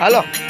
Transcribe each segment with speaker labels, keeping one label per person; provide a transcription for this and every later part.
Speaker 1: 好了。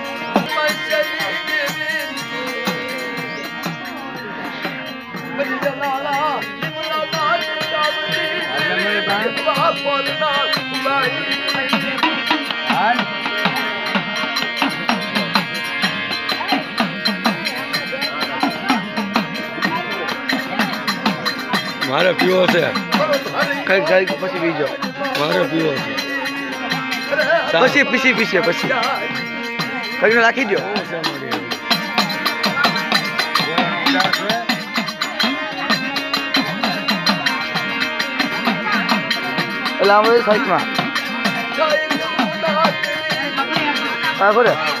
Speaker 2: મારે પીવો છે.
Speaker 1: કઈ કઈ પછી બીજો.
Speaker 2: મારે પીવો છે.
Speaker 1: પછી પીસી પીસે પછી. કઈ રાખી દો એટલે આમ સાઈડમાં. હા બોલે.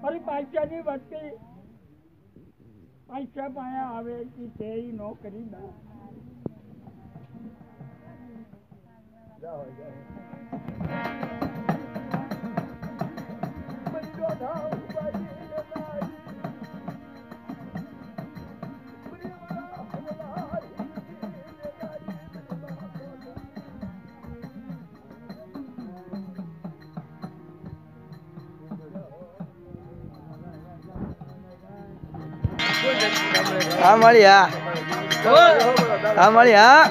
Speaker 3: ફરી પૈસાની વસ્તી પૈસા પાયા આવે કે તે નોકરી દા.
Speaker 1: હા મળી હા. હા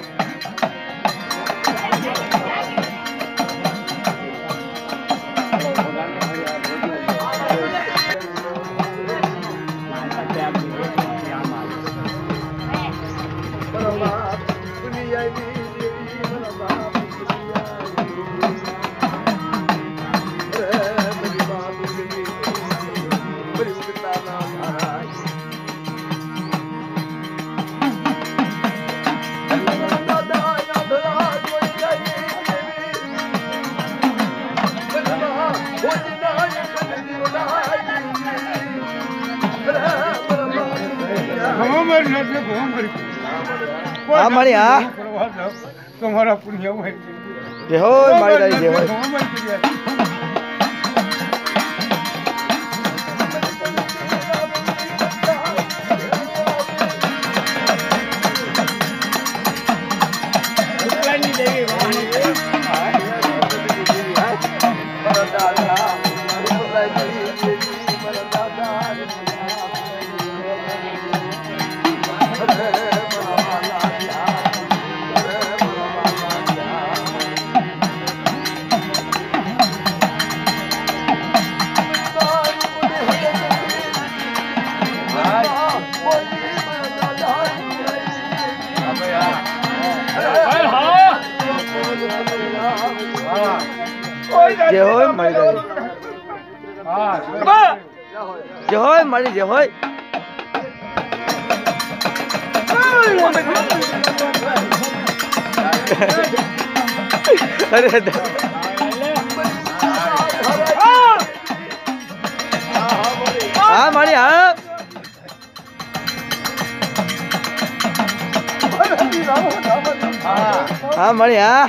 Speaker 1: હા મળી હા.
Speaker 3: તમારા પુણ્ય હોય.
Speaker 1: જે હોય મારી તારી જે હોય.
Speaker 4: જે હોય મળી જાય
Speaker 2: હા
Speaker 4: જે હોય મળી જે હોય અરે દા- હા મળી હા હા મળી હા